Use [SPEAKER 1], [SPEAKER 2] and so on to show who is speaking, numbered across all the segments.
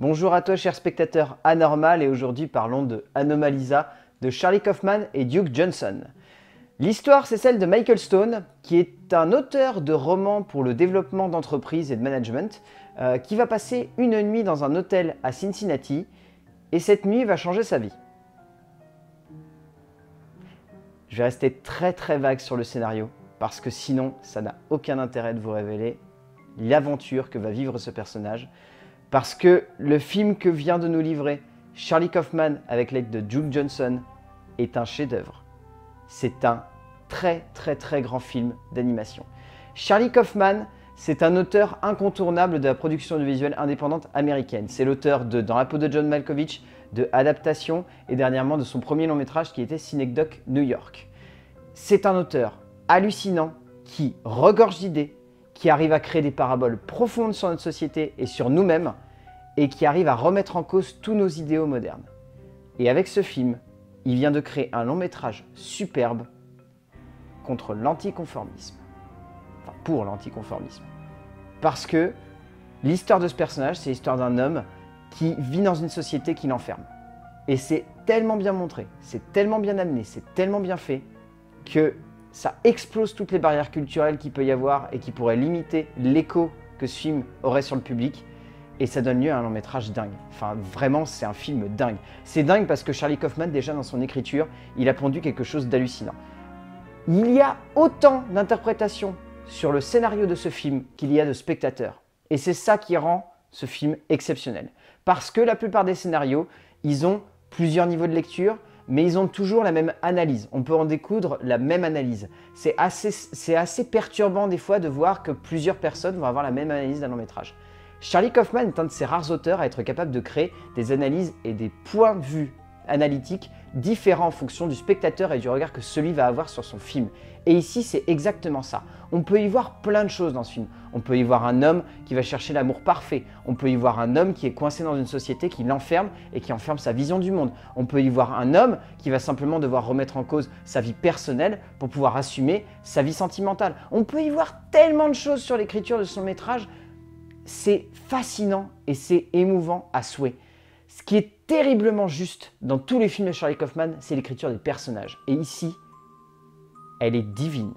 [SPEAKER 1] Bonjour à toi cher spectateur anormal et aujourd'hui parlons de Anomalisa de Charlie Kaufman et Duke Johnson. L'histoire c'est celle de Michael Stone qui est un auteur de romans pour le développement d'entreprises et de management euh, qui va passer une nuit dans un hôtel à Cincinnati et cette nuit va changer sa vie. Je vais rester très très vague sur le scénario parce que sinon ça n'a aucun intérêt de vous révéler l'aventure que va vivre ce personnage. Parce que le film que vient de nous livrer Charlie Kaufman avec l'aide de Duke Johnson est un chef-d'œuvre. C'est un très très très grand film d'animation. Charlie Kaufman, c'est un auteur incontournable de la production audiovisuelle indépendante américaine. C'est l'auteur de Dans la peau de John Malkovich, de Adaptation et dernièrement de son premier long métrage qui était Synecdoche New York. C'est un auteur hallucinant qui regorge d'idées, qui arrive à créer des paraboles profondes sur notre société et sur nous-mêmes, et qui arrive à remettre en cause tous nos idéaux modernes. Et avec ce film, il vient de créer un long métrage superbe contre l'anticonformisme. Enfin, pour l'anticonformisme. Parce que l'histoire de ce personnage, c'est l'histoire d'un homme qui vit dans une société qui l'enferme. Et c'est tellement bien montré, c'est tellement bien amené, c'est tellement bien fait que ça explose toutes les barrières culturelles qu'il peut y avoir et qui pourraient limiter l'écho que ce film aurait sur le public. Et ça donne lieu à un long métrage dingue. Enfin, vraiment, c'est un film dingue. C'est dingue parce que Charlie Kaufman, déjà dans son écriture, il a pondu quelque chose d'hallucinant. Il y a autant d'interprétations sur le scénario de ce film qu'il y a de spectateurs. Et c'est ça qui rend ce film exceptionnel. Parce que la plupart des scénarios, ils ont plusieurs niveaux de lecture, mais ils ont toujours la même analyse. On peut en découdre la même analyse. C'est assez, perturbant des fois de voir que plusieurs personnes vont avoir la même analyse d'un long métrage. Charlie Kaufman est un de ces rares auteurs à être capable de créer des analyses et des points de vue analytiques différents en fonction du spectateur et du regard que celui va avoir sur son film. Et ici, c'est exactement ça. On peut y voir plein de choses dans ce film. On peut y voir un homme qui va chercher l'amour parfait. On peut y voir un homme qui est coincé dans une société qui l'enferme et qui enferme sa vision du monde. On peut y voir un homme qui va simplement devoir remettre en cause sa vie personnelle pour pouvoir assumer sa vie sentimentale. On peut y voir tellement de choses sur l'écriture de son métrage. C'est fascinant et c'est émouvant à souhait. Ce qui est terriblement juste dans tous les films de Charlie Kaufman, c'est l'écriture des personnages. Et ici, elle est divine.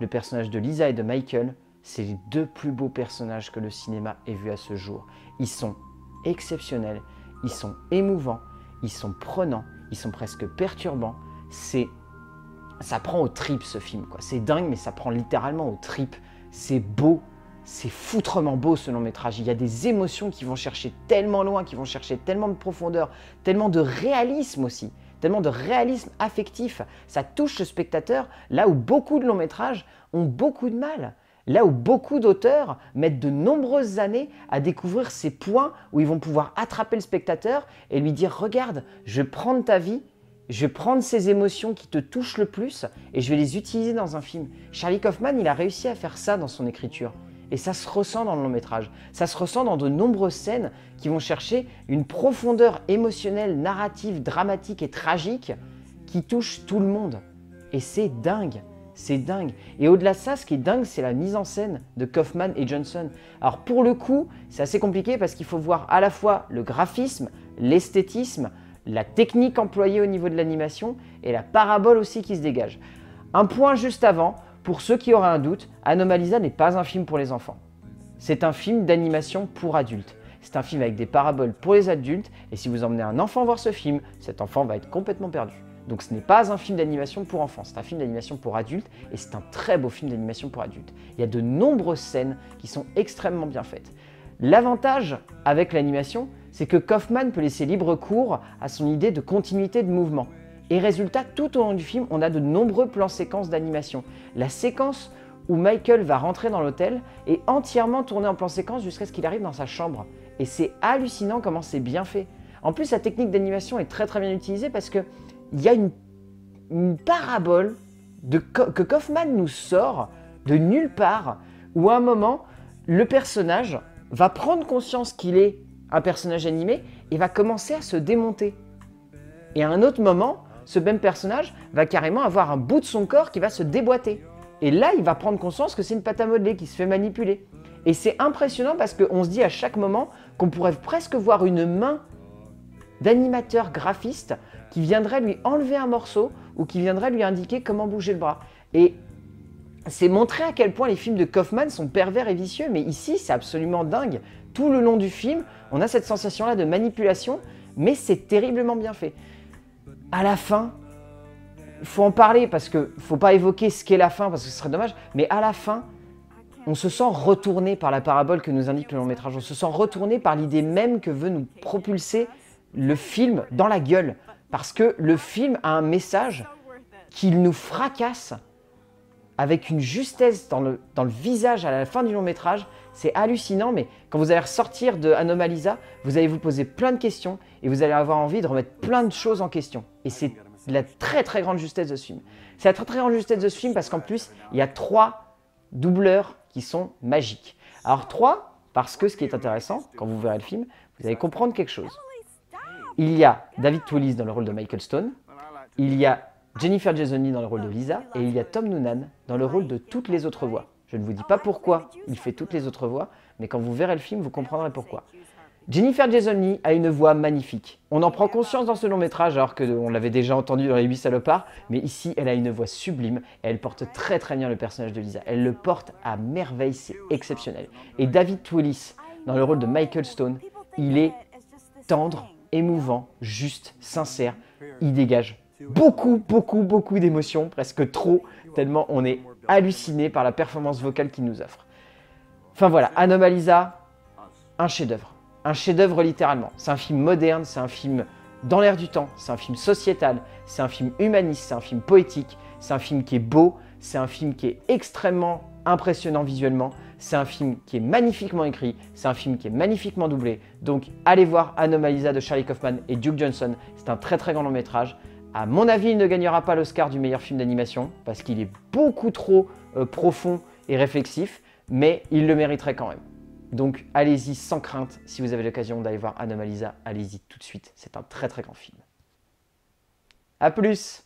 [SPEAKER 1] Le personnage de Lisa et de Michael, c'est les deux plus beaux personnages que le cinéma ait vu à ce jour. Ils sont exceptionnels, ils sont émouvants, ils sont prenants, ils sont presque perturbants. C'est ça prend au trip ce film quoi. C'est dingue mais ça prend littéralement au trip. C'est beau, c'est foutrement beau ce long métrage. Il y a des émotions qui vont chercher tellement loin, qui vont chercher tellement de profondeur, tellement de réalisme aussi tellement de réalisme affectif. Ça touche le spectateur là où beaucoup de longs métrages ont beaucoup de mal. Là où beaucoup d'auteurs mettent de nombreuses années à découvrir ces points où ils vont pouvoir attraper le spectateur et lui dire Regarde, je vais prendre ta vie, je vais prendre ces émotions qui te touchent le plus et je vais les utiliser dans un film. Charlie Kaufman, il a réussi à faire ça dans son écriture. Et ça se ressent dans le long métrage. Ça se ressent dans de nombreuses scènes qui vont chercher une profondeur émotionnelle, narrative, dramatique et tragique qui touche tout le monde. Et c'est dingue. C'est dingue. Et au-delà de ça, ce qui est dingue, c'est la mise en scène de Kaufman et Johnson. Alors pour le coup, c'est assez compliqué parce qu'il faut voir à la fois le graphisme, l'esthétisme, la technique employée au niveau de l'animation et la parabole aussi qui se dégage. Un point juste avant, pour ceux qui auraient un doute, Anomalisa n'est pas un film pour les enfants. C'est un film d'animation pour adultes. C'est un film avec des paraboles pour les adultes et si vous emmenez un enfant voir ce film, cet enfant va être complètement perdu. Donc ce n'est pas un film d'animation pour enfants, c'est un film d'animation pour adultes et c'est un très beau film d'animation pour adultes. Il y a de nombreuses scènes qui sont extrêmement bien faites. L'avantage avec l'animation, c'est que Kaufman peut laisser libre cours à son idée de continuité de mouvement. Et résultat, tout au long du film, on a de nombreux plans séquences d'animation. La séquence où Michael va rentrer dans l'hôtel est entièrement tournée en plan séquence jusqu'à ce qu'il arrive dans sa chambre. Et c'est hallucinant comment c'est bien fait. En plus, la technique d'animation est très très bien utilisée parce qu'il y a une, parabole que Kaufman nous sort de nulle part, où à un moment, le personnage va prendre conscience qu'il est un personnage animé et va commencer à se démonter. Et à un autre moment, ce même personnage va carrément avoir un bout de son corps qui va se déboîter. Et là, il va prendre conscience que c'est une pâte à modeler qui se fait manipuler. Et c'est impressionnant parce qu'on se dit à chaque moment qu'on pourrait presque voir une main d'animateur graphiste qui viendrait lui enlever un morceau ou qui viendrait lui indiquer comment bouger le bras. Et c'est montrer à quel point les films de Kaufman sont pervers et vicieux, mais ici c'est absolument dingue. Tout le long du film, on a cette sensation-là de manipulation, mais c'est terriblement bien fait. À la fin, il faut en parler parce qu'il ne faut pas évoquer ce qu'est la fin parce que ce serait dommage, mais à la fin, on se sent retourné par la parabole que nous indique le long métrage, on se sent retourné par l'idée même que veut nous propulser le film dans la gueule, parce que le film a un message qu'il nous fracasse avec une justesse dans le visage à la fin du long métrage. C'est hallucinant, mais quand vous allez ressortir de Anomalisa, vous allez vous poser plein de questions et vous allez avoir envie de remettre plein de choses en question. Et c'est la très très grande justesse de ce film. C'est la très très grande justesse de ce film parce qu'en plus, il y a trois doubleurs qui sont magiques. Alors trois, parce que ce qui est intéressant, quand vous verrez le film, vous allez comprendre quelque chose. Il y a David Twillis dans le rôle de Michael Stone, il y a Jennifer Jason Leigh dans le rôle de Lisa et il y a Tom Noonan dans le rôle de toutes les autres voix. Je ne vous dis pas pourquoi il fait toutes les autres voix, mais quand vous verrez le film, vous comprendrez pourquoi. Jennifer Jason Leigh a une voix magnifique. On en prend conscience dans ce long métrage alors qu'on l'avait déjà entendu dans Les Huit Salopards, mais ici elle a une voix sublime et elle porte très très bien le personnage de Lisa. Elle le porte à merveille, c'est exceptionnel. Et David Twillis dans le rôle de Michael Stone, il est tendre, émouvant, juste, sincère. Il dégage beaucoup, beaucoup, beaucoup d'émotions, presque trop, tellement on est halluciné par la performance vocale qu'il nous offre. Enfin voilà, Anomalisa, un chef-d'œuvre. Un chef-d'œuvre littéralement. C'est un film moderne, c'est un film dans l'air du temps, c'est un film sociétal, c'est un film humaniste, c'est un film poétique, c'est un film qui est beau, c'est un film qui est extrêmement impressionnant visuellement, c'est un film qui est magnifiquement écrit, c'est un film qui est magnifiquement doublé. Donc allez voir Anomalisa de Charlie Kaufman et Duke Johnson, c'est un très très grand long métrage. À mon avis, il ne gagnera pas l'Oscar du meilleur film d'animation parce qu'il est beaucoup trop euh, profond et réflexif, mais il le mériterait quand même. Donc allez-y sans crainte, si vous avez l'occasion d'aller voir Anomalisa, allez-y tout de suite, c'est un très très grand film. A plus